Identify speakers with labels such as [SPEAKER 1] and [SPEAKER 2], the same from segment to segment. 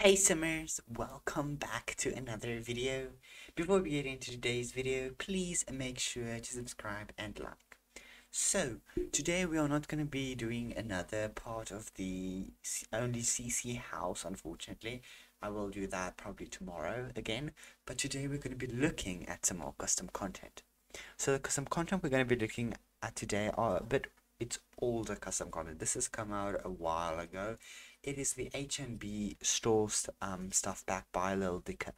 [SPEAKER 1] Hey Simmers, welcome back to another video. Before we get into today's video, please make sure to subscribe and like. So, today we are not going to be doing another part of the only CC house, unfortunately. I will do that probably tomorrow again, but today we're going to be looking at some more custom content. So the custom content we're going to be looking at today are a bit, it's older custom content. This has come out a while ago it is the H&B store um, stuff pack by LittleDica.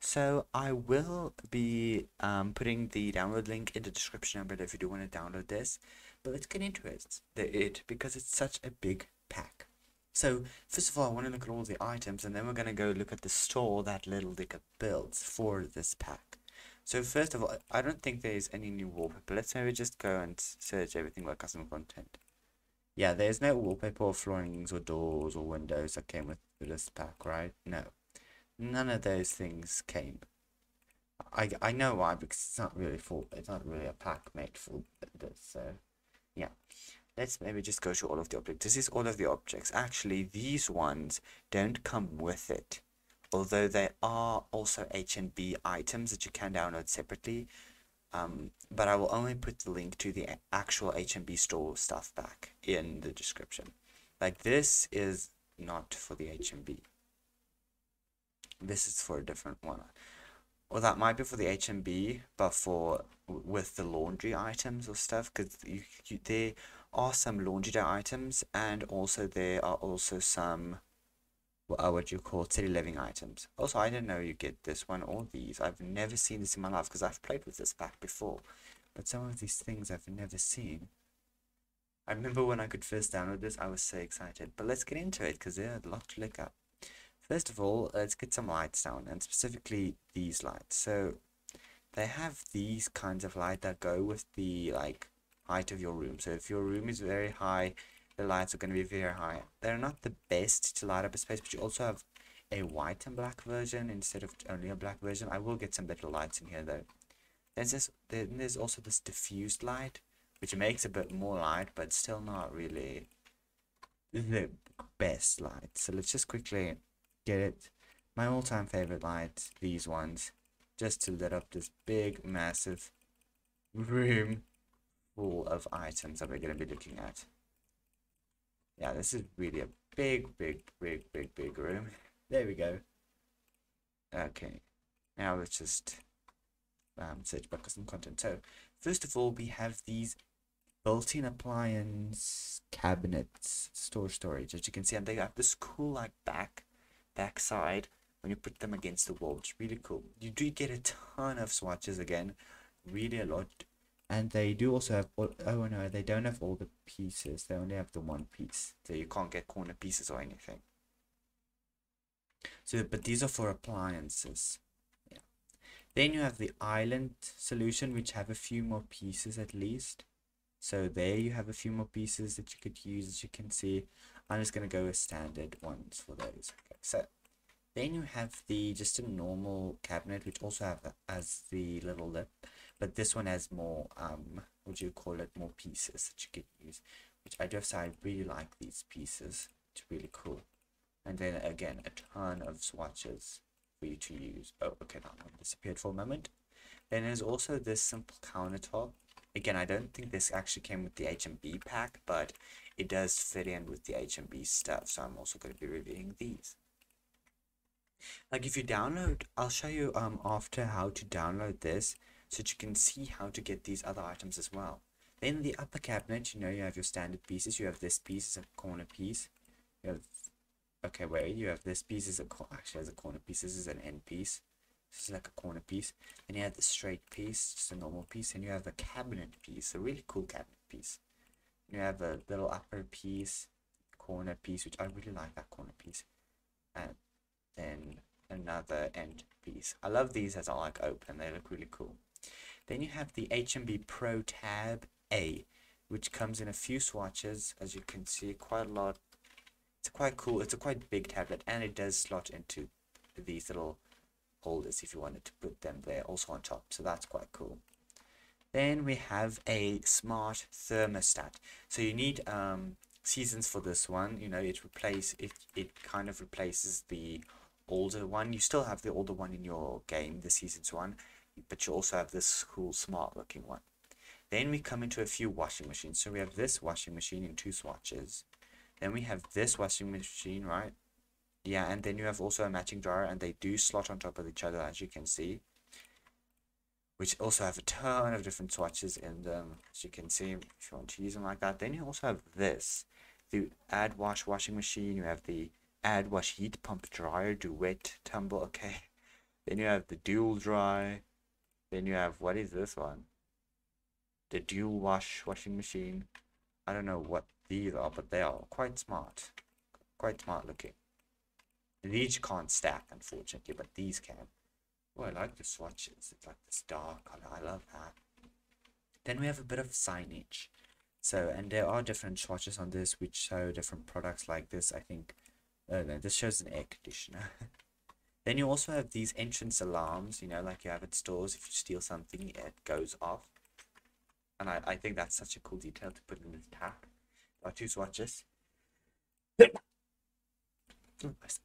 [SPEAKER 1] So I will be um, putting the download link in the description below if you do want to download this. But let's get into it, it because it's such a big pack. So first of all, I want to look at all the items, and then we're going to go look at the store that LittleDica builds for this pack. So first of all, I don't think there's any new wallpaper. Let's maybe just go and search everything about custom content. Yeah, there's no wallpaper or floorings or doors or windows that came with this pack, right? No. None of those things came. I, I know why, because it's not really full, it's not really a pack made for this, so, yeah. Let's maybe just go to all of the objects. This is all of the objects. Actually, these ones don't come with it. Although they are also H and B items that you can download separately. Um, but I will only put the link to the actual H&B store stuff pack in the description. Like this is not for the H&B. This is for a different one. Or that might be for the H&B, but for with the laundry items or stuff, because you, you, there are some laundry day items, and also there are also some uh, what you call city living items. Also, I didn't know you get this one or these. I've never seen this in my life because I've played with this pack before. But some of these things I've never seen. I remember when I could first download this, I was so excited. But let's get into it because there's a lot to look up. First of all, let's get some lights down, and specifically these lights. So they have these kinds of light that go with the like height of your room. So if your room is very high, the lights are going to be very high. They're not the best to light up a space, but you also have a white and black version instead of only a black version. I will get some better lights in here though. There's, then there's also this diffused light, which makes a bit more light, but still not really the best light. So let's just quickly get it. My all-time favorite light, these ones, just to lit up this big, massive room full of items that we're going to be looking at yeah, this is really a big, big, big, big, big room. There we go. Okay, now let's just um, search for custom content. So, first of all, we have these built-in appliance cabinets, store storage, as you can see, and they have this cool like back, back side when you put them against the wall. It's really cool. You do get a ton of swatches again, really a lot and they do also have all, oh no they don't have all the pieces. They only have the one piece. So you can't get corner pieces or anything? So but these are for appliances. Yeah. Then you have the island solution which have a few more pieces at least. So there you have a few more pieces that you could use as you can see. I'm just going to go with standard ones for those. Okay so then you have the just a normal cabinet which also have as the little lip but this one has more um would you call it more pieces that you can use which I do have say I really like these pieces. It's really cool. And then again a ton of swatches for you to use. Oh okay that one disappeared for a moment. Then there's also this simple countertop. Again I don't think this actually came with the H&B pack but it does fit in with the H&B stuff so I'm also going to be reviewing these. Like if you download I'll show you um after how to download this so that you can see how to get these other items as well. Then the upper cabinet, you know, you have your standard pieces. You have this piece as a corner piece. You have, okay, wait, you have this piece as a, actually as a corner piece. This is an end piece. This is like a corner piece. Then you have the straight piece, just a normal piece. And you have a cabinet piece, a really cool cabinet piece. You have a little upper piece, corner piece, which I really like that corner piece. And then another end piece. I love these as I like open. They look really cool. Then you have the H&B Pro Tab A, which comes in a few swatches, as you can see, quite a lot. It's quite cool. It's a quite big tablet, and it does slot into these little holders if you wanted to put them there also on top. So that's quite cool. Then we have a smart thermostat. So you need um, seasons for this one. You know, it replace it. It kind of replaces the older one. You still have the older one in your game, the seasons one, but you also have this cool smart looking one. Then we come into a few washing machines. So we have this washing machine in two swatches. Then we have this washing machine, right? Yeah, and then you have also a matching dryer, and they do slot on top of each other, as you can see. Which also have a ton of different swatches in them, as you can see, if you want to use them like that. Then you also have this, the add wash washing machine. You have the add wash heat pump dryer, do wet, tumble, okay. Then you have the dual dry. Then you have, what is this one? The dual wash washing machine. I don't know what these are, but they are quite smart. Quite smart looking. These can't stack, unfortunately, but these can. Oh, I like the swatches. It's like this dark color. I love that. Then we have a bit of signage. So, and there are different swatches on this which show different products like this. I think, oh no, this shows an air conditioner. then you also have these entrance alarms, you know, like you have at stores. If you steal something, it goes off. And I, I think that's such a cool detail to put in this tap. There are two swatches. I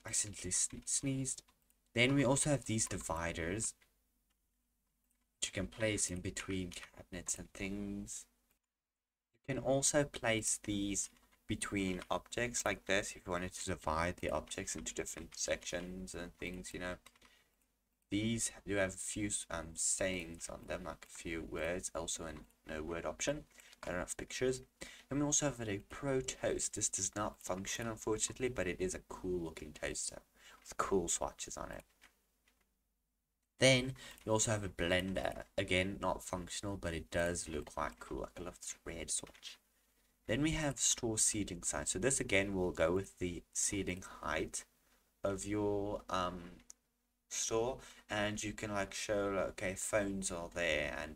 [SPEAKER 1] accidentally sneezed. Then we also have these dividers which you can place in between cabinets and things. You can also place these between objects like this if you wanted to divide the objects into different sections and things, you know. These do have a few um, sayings on them, like a few words, also a no word option. I don't have pictures. And we also have a Pro Toast. This does not function, unfortunately, but it is a cool looking toaster with cool swatches on it. Then we also have a blender. Again, not functional, but it does look quite cool. I love this red swatch. Then we have store ceiling sign. So this again will go with the ceiling height of your um store, and you can like show like, okay phones are there and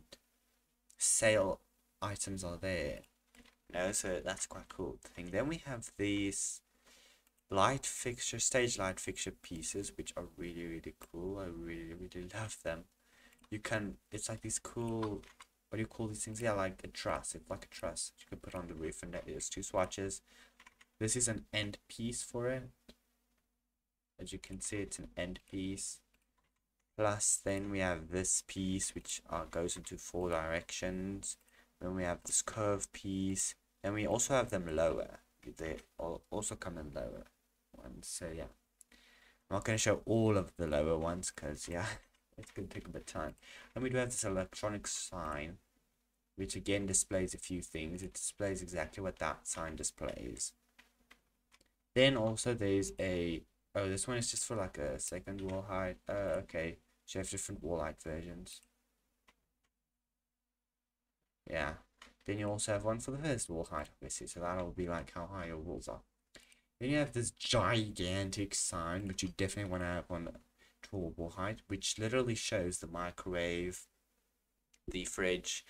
[SPEAKER 1] sale items are there. You know, so that's quite cool thing. Then we have these light fixture, stage light fixture pieces, which are really, really cool. I really, really love them. You can, it's like these cool, what do you call these things? Yeah, like a truss. It's like a truss you can put on the roof and there's two swatches. This is an end piece for it. As you can see, it's an end piece. Plus, then we have this piece, which uh, goes into four directions. Then we have this curve piece. Then we also have them lower. They also come in lower ones. So yeah, I'm not going to show all of the lower ones because yeah, it's going to take a bit of time. And we do have this electronic sign, which again displays a few things. It displays exactly what that sign displays. Then also there's a oh this one is just for like a second wall height. Uh, okay, so you have different wall height versions. Yeah. Then you also have one for the first wall height, obviously, so that'll be like how high your walls are. Then you have this gigantic sign, which you definitely want to have on wall height, which literally shows the microwave, the fridge,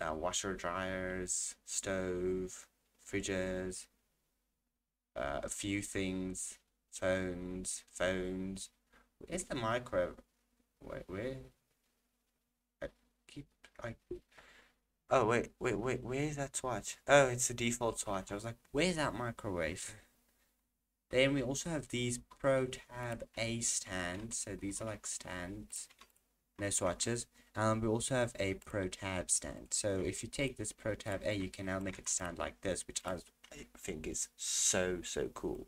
[SPEAKER 1] uh, washer dryers, stove, fridges, uh, a few things, phones, phones. Where's the microwave? Wait, where? I keep I Oh, wait, wait, wait, where's that swatch? Oh, it's the default swatch. I was like, where's that microwave? Then we also have these Pro Tab A stands. So these are like stands, no swatches. Um, we also have a Pro Tab stand. So if you take this Pro Tab A, you can now make it stand like this, which I think is so, so cool.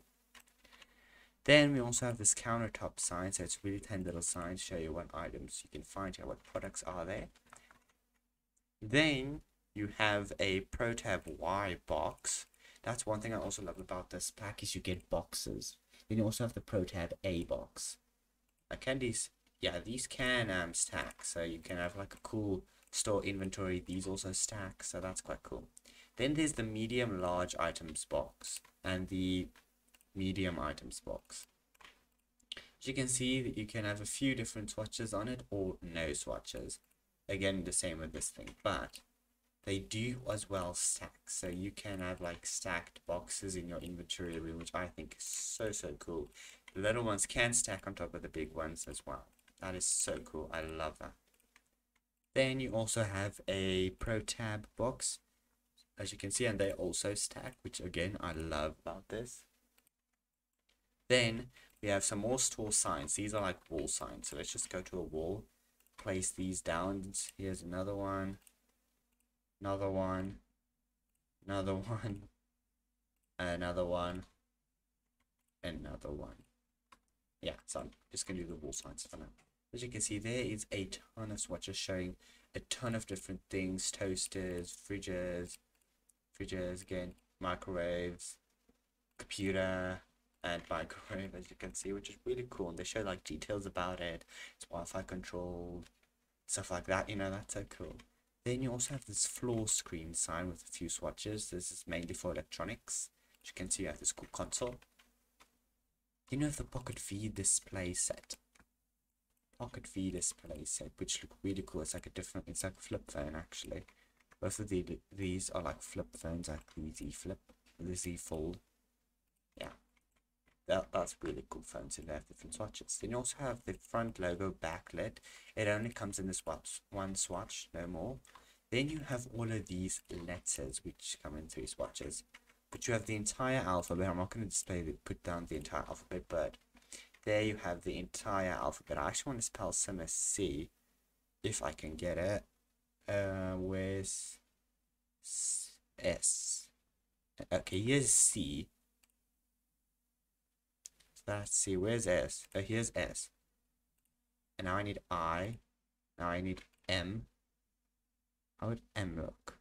[SPEAKER 1] Then we also have this countertop sign. So it's really 10 little signs show you what items you can find here, what products are there. Then you have a ProTab Y box. That's one thing I also love about this pack is you get boxes. Then you also have the ProTab A box. Can these, yeah, these can um, stack. So you can have like a cool store inventory. These also stack, so that's quite cool. Then there's the medium large items box and the medium items box. As you can see, that you can have a few different swatches on it or no swatches again the same with this thing but they do as well stack so you can have like stacked boxes in your inventory room which i think is so so cool the little ones can stack on top of the big ones as well that is so cool i love that then you also have a pro tab box as you can see, and they also stack, which again I love about this. Then we have some more store signs. These are like wall signs. So let's just go to a wall, place these down. Here's another one, another one, another one, another one, another one. Yeah, so I'm just gonna do the wall signs for now. As you can see, there is a ton of swatches showing a ton of different things: toasters, fridges, fridges again, microwaves, computer, and microwave, as you can see, which is really cool. And they show like details about it. It's Wi-Fi controlled, stuff like that. You know, that's so cool. Then you also have this floor screen sign with a few swatches. This is mainly for electronics. As you can see, you have this cool console. You know the Pocket V display set. Pocket V display set, which look really cool. It's like a different, it's like a flip phone actually. Both of the, these are like flip phones, like the Z Flip, the Z Fold. That, that's really cool phones they have different swatches. Then you also have the front logo backlit. It only comes in this one swatch, no more. Then you have all of these letters which come in three swatches. But you have the entire alphabet. I'm not going to display the put down the entire alphabet, but there you have the entire alphabet. I actually want to spell some as C, if I can get it. Uh, where's S? Okay, here's C. Let's see, where's S? Oh, here's S. And now I need I. Now I need M. How would M look?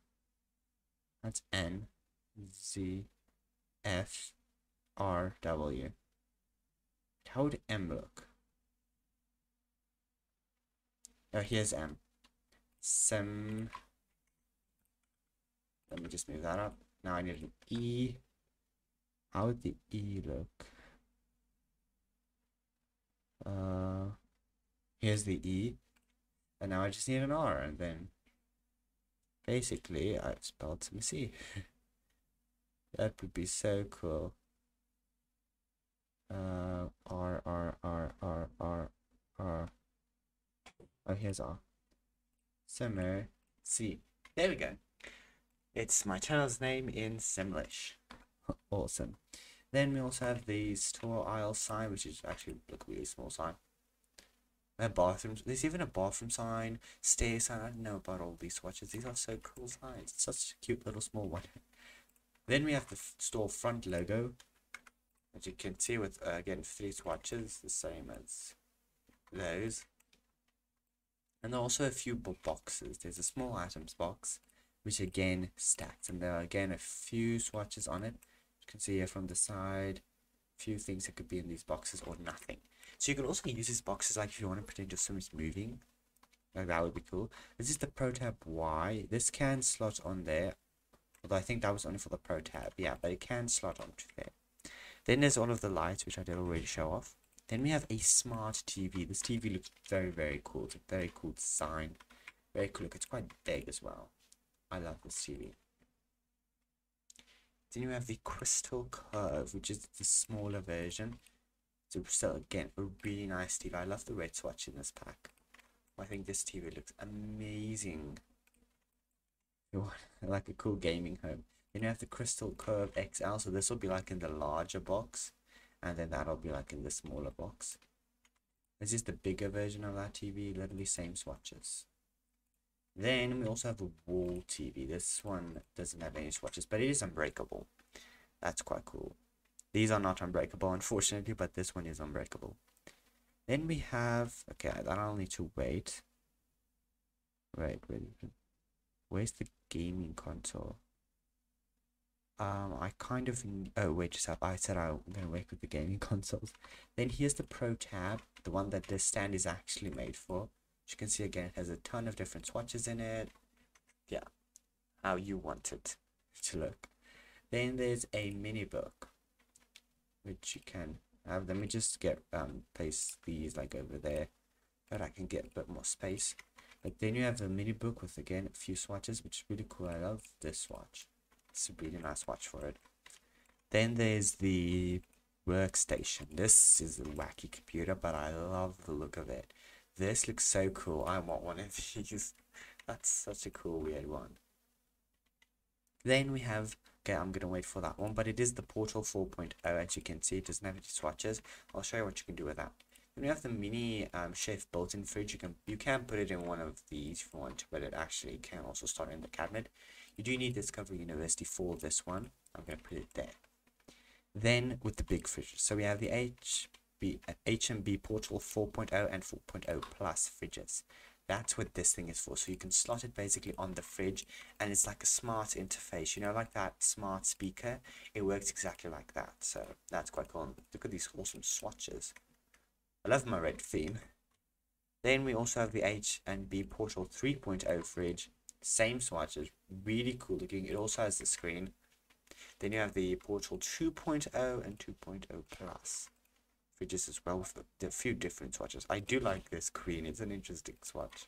[SPEAKER 1] That's N. Z F R W. How would M look? Oh, here's M. Sem. Let me just move that up. Now I need an E. How would the E look? Uh, here's the E. And now I just need an R, and then basically I've spelled Simmer C. That would be so cool. Uh, R, R, R, R, R, R. Oh, here's R. Simmer C. There we go. It's my channel's name in Simlish. awesome. Then we also have the store aisle sign, which is actually a really small sign. A bathrooms. There's even a bathroom sign, stair sign. I don't know about all these swatches. These are so cool signs. It's such a cute little small one. Then we have the store front logo, as you can see with, uh, again, three swatches, the same as those. And there are also a few boxes. There's a small items box, which again stacks, and there are again a few swatches on it. You can see here from the side, a few things that could be in these boxes or nothing. So you can also use these boxes like if you want to pretend your sim is moving. Like that would be cool. This is the ProTab Y. This can slot on there Although I think that was only for the Pro tab. Yeah, but it can slot onto there. Then there's all of the lights, which I did already show off. Then we have a smart TV. This TV looks very, very cool. It's a very cool design. Very cool look. It's quite big as well. I love this TV. Then you have the Crystal Curve, which is the smaller version. So still, again, a really nice TV. I love the red swatch in this pack. I think this TV looks amazing like a cool gaming home. Then you have the Crystal Curve XL, so this will be like in the larger box, and then that'll be like in the smaller box. This is the bigger version of that TV, literally same swatches. Then we also have a wall TV. This one doesn't have any swatches, but it is unbreakable. That's quite cool. These are not unbreakable, unfortunately, but this one is unbreakable. Then we have, okay, that I'll need to wait. Wait, wait, where's the gaming console. Um, I kind of, oh wait, just up, I said I'm going to work with the gaming consoles. Then here's the Pro Tab, the one that this stand is actually made for. As you can see again, it has a ton of different swatches in it. Yeah, how you want it to look. Then there's a mini book, which you can have. Let me just get, um, place these like over there, but I can get a bit more space. But then you have the mini book with again a few swatches, which is really cool. I love this swatch. It's a really nice watch for it. Then there's the workstation. This is a wacky computer, but I love the look of it. This looks so cool. I want one of these. That's such a cool weird one. Then we have, okay, I'm going to wait for that one, but it is the Portal 4.0, as you can see, it doesn't have any swatches. I'll show you what you can do with that. Then we have the mini um, chef built-in fridge. You can you can put it in one of these if you want, but it actually can also start in the cabinet. You do need Discovery University for this one. I'm going to put it there. Then with the big fridges, so we have the H&B Portal 4.0 and 4.0 Plus fridges. That's what this thing is for. So you can slot it basically on the fridge and it's like a smart interface. You know, like that smart speaker. It works exactly like that. So that's quite cool. Look at these awesome swatches. I love my red theme. Then we also have the H and B Portal 3.0 fridge. Same swatches, really cool looking. It also has the screen. Then you have the Portal 2.0 and 2.0 Plus fridges as well with a few different swatches. I do like this green, it's an interesting swatch.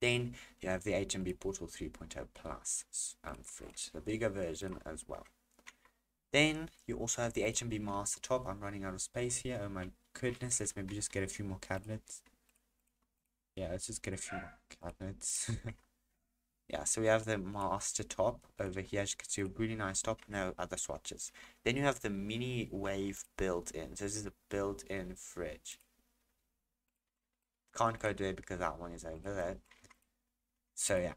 [SPEAKER 1] Then you have the H&B Portal 3.0 Plus um, fridge, the bigger version as well. Then you also have the H&B Master Top. I'm running out of space here. Oh my goodness, let's maybe just get a few more cabinets. Yeah, let's just get a few more cabinets. yeah, so we have the Master Top over here. As you can see, a really nice top. No other swatches. Then you have the Mini Wave built-in. So this is a built-in fridge. Can't go there because that one is over there. So yeah,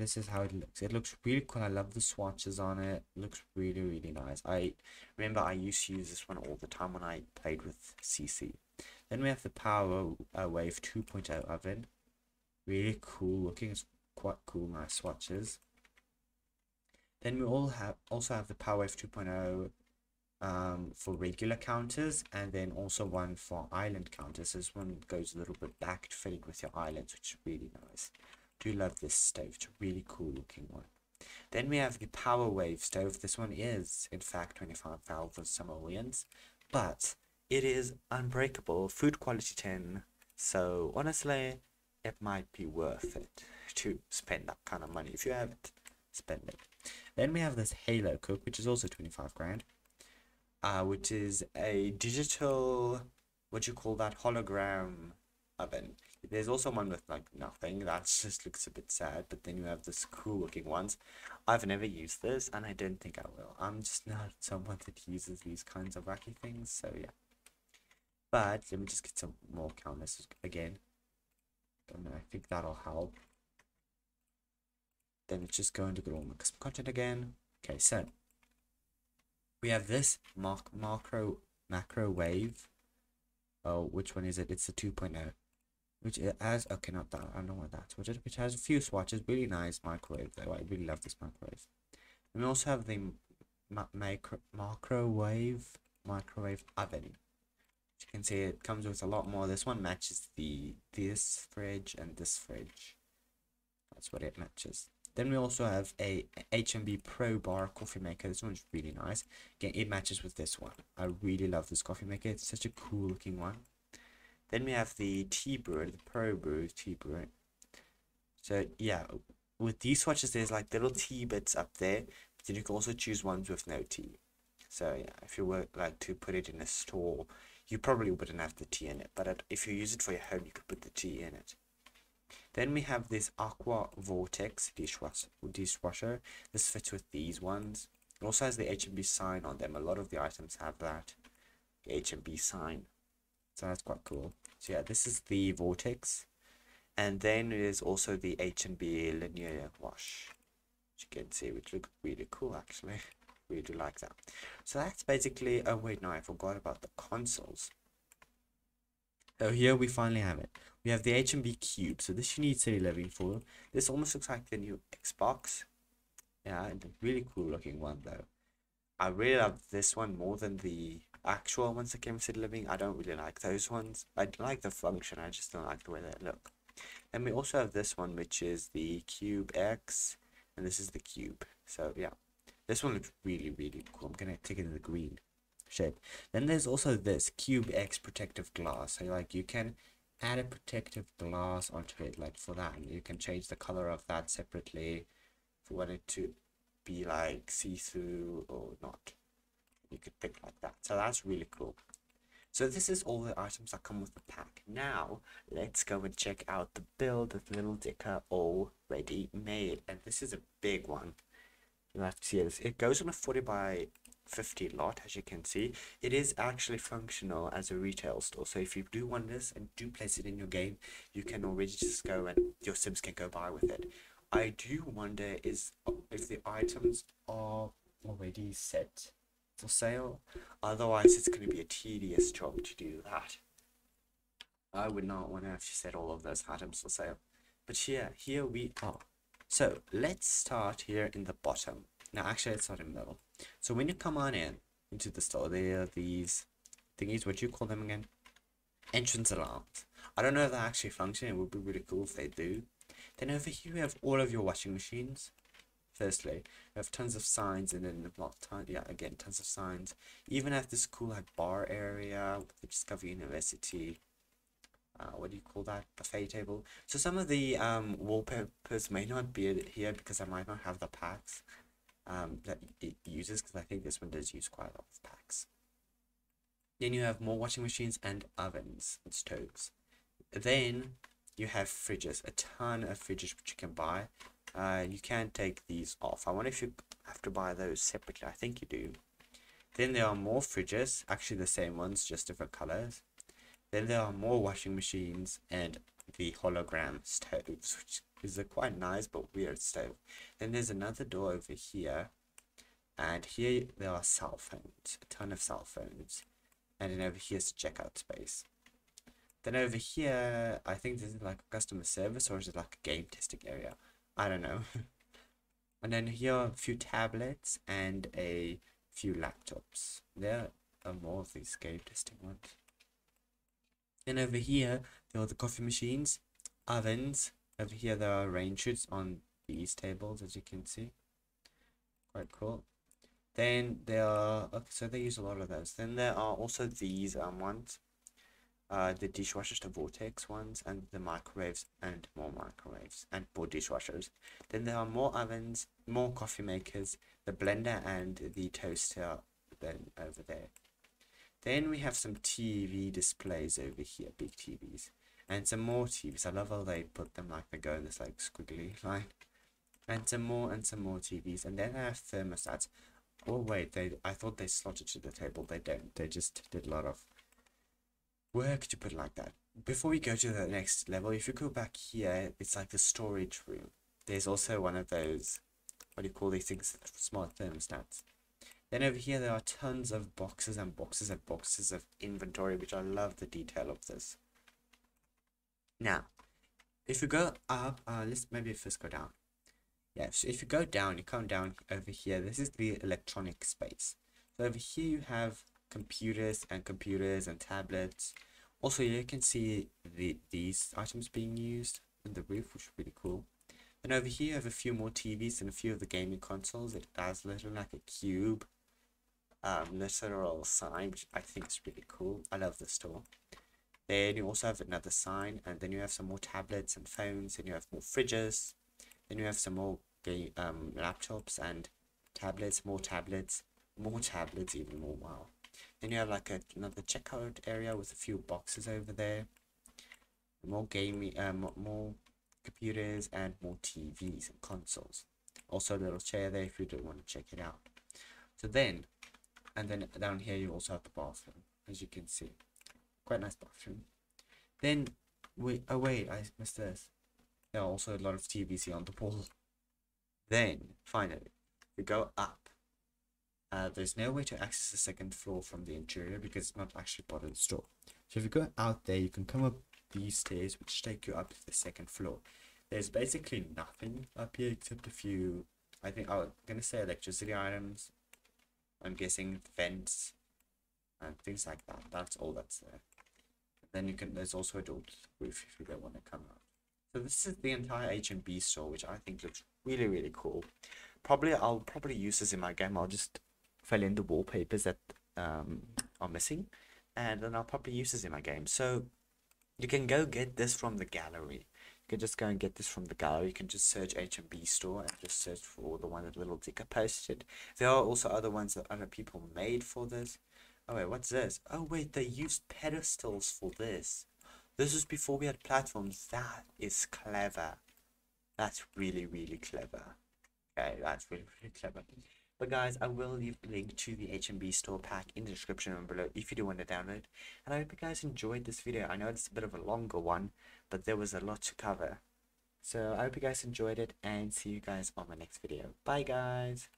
[SPEAKER 1] this is how it looks it looks really cool i love the swatches on it. it looks really really nice i remember i used to use this one all the time when i played with cc then we have the power uh, wave 2.0 oven really cool looking it's quite cool nice swatches then we all have also have the power wave 2.0 um, for regular counters and then also one for island counters this one goes a little bit back to fit it with your islands which is really nice do love this stove. It's a really cool looking one. Then we have the Power Wave stove. This one is, in fact, 25,000 simoleons, but it is unbreakable, food quality 10. So honestly, it might be worth it to spend that kind of money. If you have it, spend it. Then we have this Halo Cook, which is also 25 grand, uh, which is a digital, what you call that, hologram oven. There's also one with like nothing. That just looks a bit sad. But then you have this cool looking ones. I've never used this and I don't think I will. I'm just not someone that uses these kinds of wacky things. So yeah. But let me just get some more counters again. And I think that'll help. Then let's just go into all my custom content again. Okay, so we have this mark macro macro wave. Oh, which one is it? It's the 2.0 which has okay not that I don't know what that's which, which has a few swatches really nice microwave though I really love this microwave and we also have the macro microwave microwave oven As you can see it comes with a lot more this one matches the this fridge and this fridge that's what it matches then we also have a H&B Pro Bar coffee maker. This one's really nice. Again, it matches with this one. I really love this coffee maker. It's such a cool looking one. Then we have the tea brew, the Pro Brew tea brew. So yeah, with these swatches, there's like little tea bits up there, but then you can also choose ones with no tea. So yeah, if you were like to put it in a store, you probably wouldn't have the tea in it, but if you use it for your home, you could put the tea in it. Then we have this Aqua Vortex dishwasher. This fits with these ones. It also has the H&B sign on them. A lot of the items have that H&B sign. So that's quite cool. So yeah, this is the Vortex. And then there's also the H&B linear wash. As you can see, which looks really cool actually. really do like that. So that's basically, oh wait, no, I forgot about the consoles. So here we finally have it. We have the H&B Cube. So this you need City Living for. This almost looks like the new Xbox. Yeah, really cool looking one though. I really love this one more than the actual ones that came with City Living. I don't really like those ones. I like the function, I just don't like the way they look. And we also have this one, which is the Cube X, and this is the Cube. So yeah, this one looks really, really cool. I'm gonna take it in the green shape. Then there's also this Cube X protective glass. So like you can add a protective glass onto it, like for that, and you can change the color of that separately if you want it to be like see-through or not you could pick like that so that's really cool So this is all the items that come with the pack. Now, let's go and check out the build that LittleDica already made. And this is a big one. You have to see this. It goes on a 40 by 50 lot, as you can see. It is actually functional as a retail store. So if you do want this and do place it in your game, you can already just go and your Sims can go buy with it. I do wonder is if the items are already set for sale. Otherwise, it's going to be a tedious job to do that. I would not want to have to set all of those items for sale. But here, here we are. So let's start here in the bottom. Now, actually, let's start in the middle. So when you come on in into the store, there are these thingies. What do you call them again? Entrance alarms. I don't know if they actually function. It would be really cool if they do. Then over here we have all of your washing machines. Firstly, we have tons of signs and then lot ton yeah again tons of signs. Even at this cool like bar area with the Discovery University. Uh, what do you call that buffet table? So some of the um, wallpapers may not be here because I might not have the packs um, that it uses because I think this one does use quite a lot of packs. Then you have more washing machines and ovens and stoves. Then you have fridges, a ton of fridges which you can buy. Uh, you can take these off. I wonder if you have to buy those separately. I think you do. Then there are more fridges, actually the same ones, just different colors. Then there are more washing machines and the hologram stoves, which is a quite nice but weird stove. Then there's another door over here. And here there are cell phones, a ton of cell phones. And then over here is the checkout space. Then over here, I think this is like a customer service or is it like a game testing area? I don't know. and then here are a few tablets and a few laptops. There are more of these game testing ones. And over here, there are the coffee machines, ovens. Over here, there are rain chutes on these tables, as you can see. Quite cool. Then there are, okay, so they use a lot of those. Then there are also these um, ones uh, the dishwashers, the Vortex ones, and the microwaves, and more microwaves, and more dishwashers. Then there are more ovens, more coffee makers, the blender, and the toaster then over there. Then we have some TV displays over here, big TVs, and some more TVs. I love how they put them like they go in this like squiggly line. And some more and some more TVs, and then I have thermostats. Oh wait, they I thought they slotted to the table. They don't. They just did a lot of work to put like that. Before we go to the next level, if you go back here, it's like the storage room. There's also one of those, what do you call these things, smart thermostats. Then over here, there are tons of boxes and boxes and boxes of inventory, which I love the detail of this. Now, if you go up, uh, let's maybe first go down. Yeah, so if you go down, you come down over here, this is the electronic space. So over here you have computers and computers and tablets. Also, you can see the these items being used in the roof, which is really cool. And over here, I have a few more TVs and a few of the gaming consoles. It has little like a cube, um, literal sign, which I think is really cool. I love this store. Then you also have another sign, and then you have some more tablets and phones, and you have more fridges. Then you have some more game, um, laptops and tablets, more tablets, more tablets, even more. Wow. Then you have like a, another checkout area with a few boxes over there. More gaming, um, more computers and more TVs and consoles. Also a little chair there if you don't want to check it out. So then, and then down here you also have the bathroom, as you can see. Quite nice bathroom. Then, wait, oh wait, I missed this. There are also a lot of TVs on the wall. Then, finally, we go up uh, there's no way to access the second floor from the interior because it's not actually part of the store. So if you go out there, you can come up these stairs which take you up to the second floor. There's basically nothing up here except a few, I think, oh, I'm going to say electricity items. I'm guessing vents and things like that. That's all that's there. Then you can, there's also a door roof if you don't want to come out. So this is the entire H&B store, which I think looks really, really cool. Probably, I'll probably use this in my game. I'll just fill in the wallpapers that um, are missing and then I'll probably use this in my game. So you can go get this from the gallery. Can just go and get this from the gallery. You can just search H&B store and just search for the one that LittleDica posted. There are also other ones that other people made for this. Oh wait, what's this? Oh wait, they used pedestals for this. This was before we had platforms. That is clever. That's really, really clever. Okay, that's really, really clever. But guys, I will leave a link to the H&B store pack in the description below if you do want to download. And I hope you guys enjoyed this video. I know it's a bit of a longer one, but there was a lot to cover. So I hope you guys enjoyed it and see you guys on my next video. Bye guys!